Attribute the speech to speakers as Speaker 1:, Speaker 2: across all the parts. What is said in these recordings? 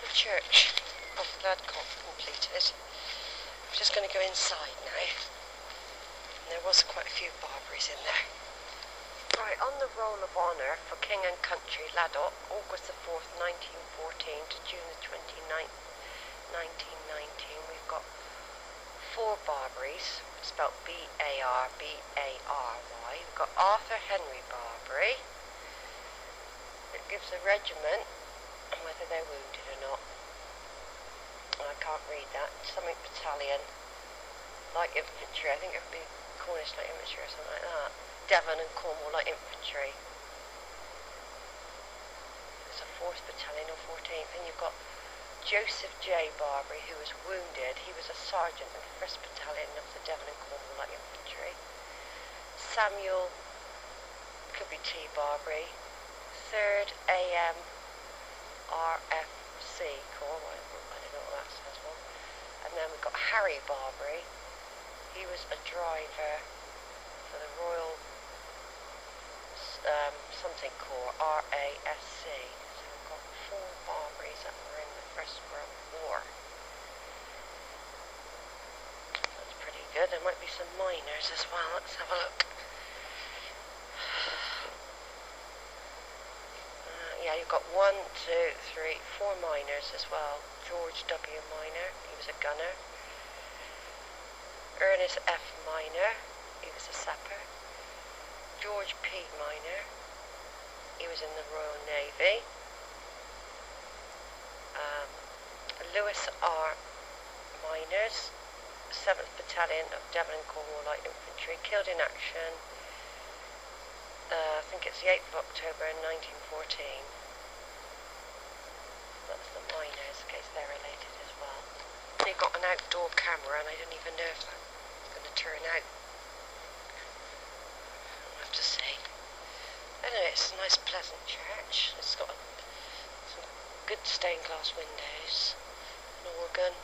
Speaker 1: the church of Ladock completed. I'm just going to go inside now. And there was quite a few Barbarys in there. Right, on the roll of honour for King and Country, Ladock, August the 4th, 1914 to June the 29th, 1919, we've got four Barbarys, spelled B-A-R-B-A-R-Y. We've got Arthur Henry Barbary. It gives the regiment whether they're wounded or not. I can't read that. Something battalion, light infantry. I think it would be Cornish light infantry or something like that. Devon and Cornwall light infantry. It's a 4th battalion or 14th. And you've got Joseph J. Barbary, who was wounded. He was a sergeant in the 1st battalion of the Devon and Cornwall light infantry. Samuel, could be T. Barbary. 3rd AM RFC Corps, I don't know what that says for. And then we've got Harry Barbary. He was a driver for the Royal um, something Corps, RASC. So we've got four Barbarys that were in the First World War. That's pretty good. There might be some miners as well. Let's have a look. Yeah, you've got one, two, three, four miners as well. George W. Miner, he was a gunner. Ernest F. Miner, he was a sapper. George P. Miner, he was in the Royal Navy. Um, Lewis R. Miners, 7th Battalion of Devon and Cornwall Light Infantry, killed in action uh, I think it's the 8th of October 1914. That's the miners, in case they're related as well. They got an outdoor camera and I don't even know if that's going to turn out. I'll have to see. Anyway, it's a nice pleasant church. It's got some good stained glass windows, an organ,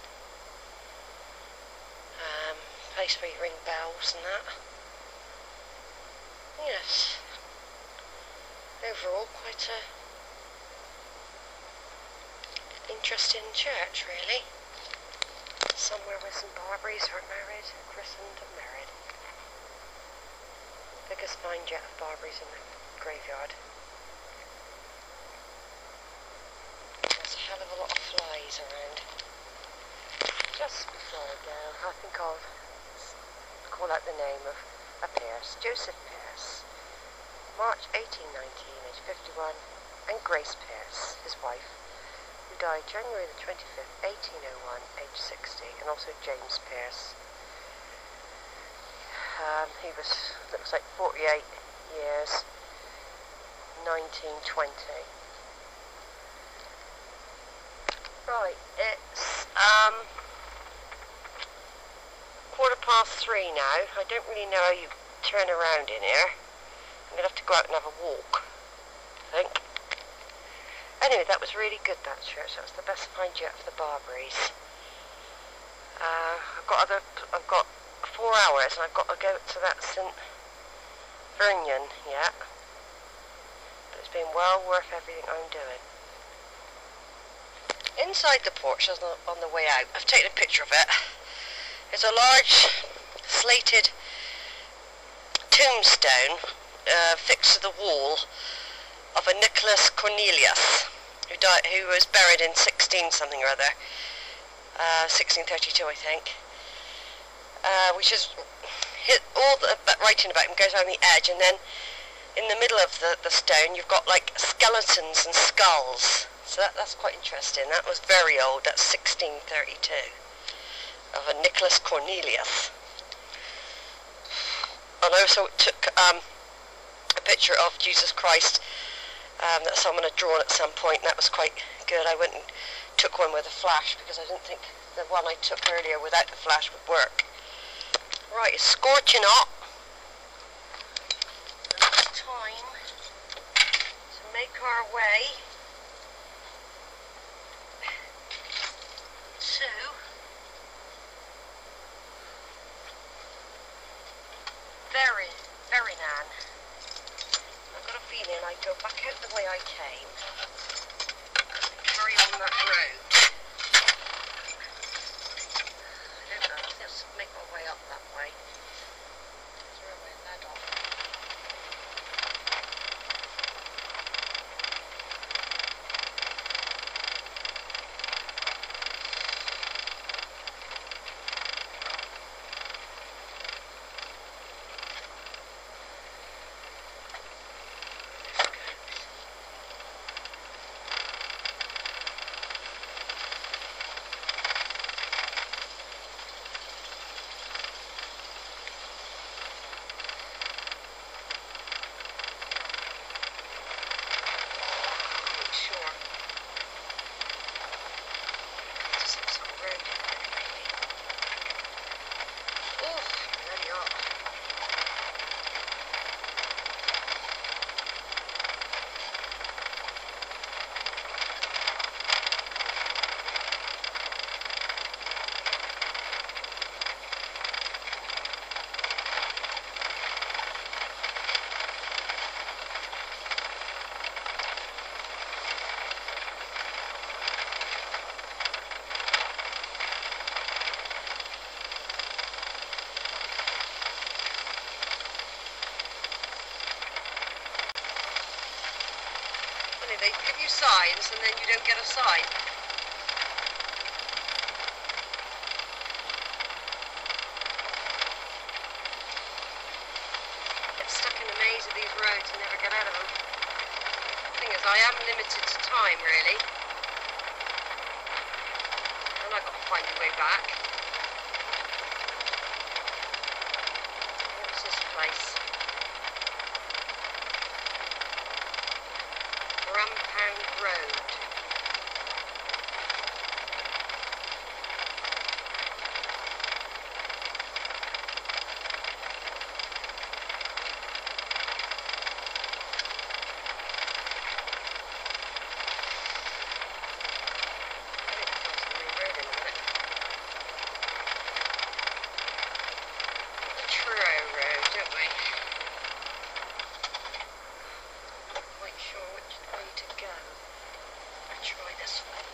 Speaker 1: um, place where you ring bells and that. Yes overall quite a interesting church really. Somewhere where some Barbarys were married, christened and married. Biggest find yet of Barbarys in the graveyard. There's a hell of a lot of flies around. Just before I go, I think I'll call out the name of a Pearce, Joseph Pierce. March 1819, age 51, and Grace Pierce, his wife, died January the 25th, 1801, aged 60, and also James Pearce. Um, he was, looks like 48 years, 1920. Right, it's um, quarter past three now. I don't really know how you turn around in here. I'm going to have to go out and have a walk, I think. Anyway, that was really good, that church. That was the best find yet for the Barbarys. Uh, I've got other, I've got four hours and I've got to go to that St. Vernon yet. But it's been well worth everything I'm doing. Inside the porch on the, on the way out, I've taken a picture of it. It's a large slated tombstone uh, fixed to the wall of a Nicholas Cornelius, who died, who was buried in 16 something or other, uh, 1632 I think, uh, which is all the writing about him goes on the edge, and then in the middle of the, the stone you've got like skeletons and skulls. So that, that's quite interesting. That was very old. That's 1632 of a Nicholas Cornelius. And I also took um, a picture of Jesus Christ um, that someone had drawn at some point, and that was quite good. I went and took one with a flash because I didn't think the one I took earlier without the flash would work. Right, it's scorching hot. it's time to make our way to very, very nan feeling I'd go back out the way I came, carry on that road. I don't know, I think I'll make my way up that way. Signs and then you don't get a sign. Get stuck in the maze of these roads and never get out of them. The thing is, I am limited to time, really. And I've got to find my way back. What's this place? Grampound Road. I think that's the main road in a minute. Truro Road, don't we? Not quite sure which way to go. I'll try this one.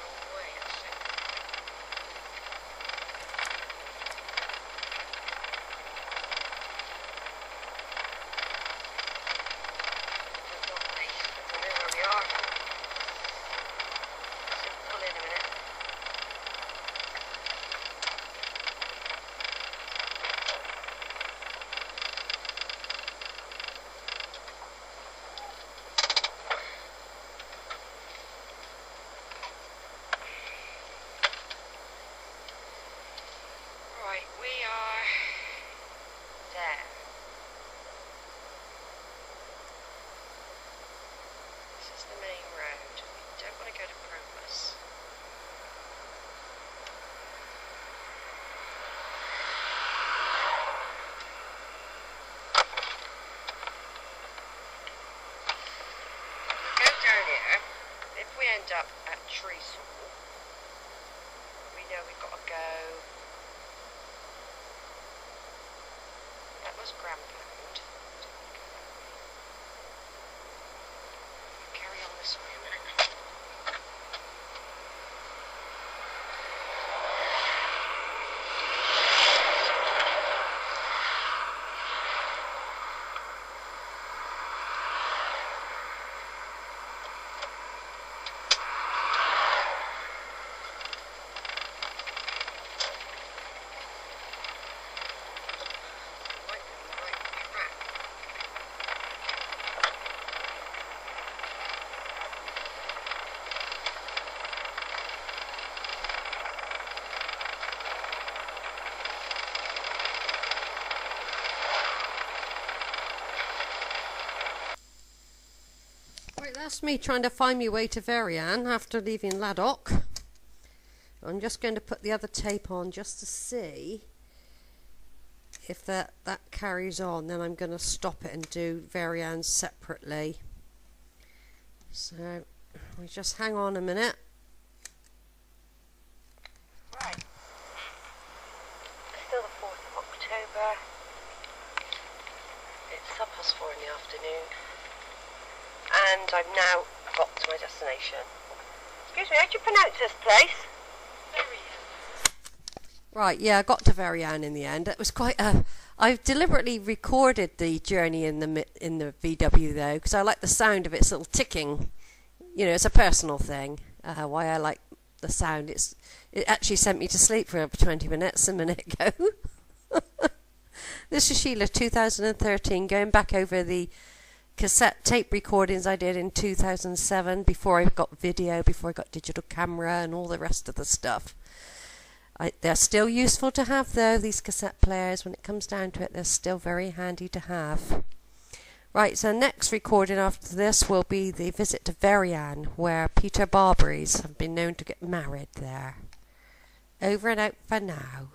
Speaker 1: Wrong way, actually. We've got the- I don't know where we are. Let's pull in a minute. Right, we are there. This is the main road. We don't want to go to Probus. We go down here. If we end up at Treesall, we know we've got to go. That was Grampound. Carry on this way a minute. Might be on the right track. Right, that's me trying to find my way to Veryan after leaving Ladock. I'm just going to put the other tape on just to see if that, that carries on. Then I'm going to stop it and do Veryan separately. So, we just hang on a minute. Right. Still the 4th of October. It's half past four in the afternoon and I've now got to my destination. Excuse me, how do you pronounce this place? Right, yeah, I got to Veryan in the end. It was quite a. I've deliberately recorded the journey in the in the VW though, because I like the sound of its little ticking. You know, it's a personal thing. Uh, why I like the sound. It's it actually sent me to sleep for over twenty minutes a minute ago. this is Sheila, 2013, going back over the cassette tape recordings I did in 2007 before I got video, before I got digital camera and all the rest of the stuff. I, they're still useful to have though, these cassette players. When it comes down to it, they're still very handy to have. Right, so next recording after this will be the visit to Veryan, where Peter Barberys have been known to get married there. Over and out for now.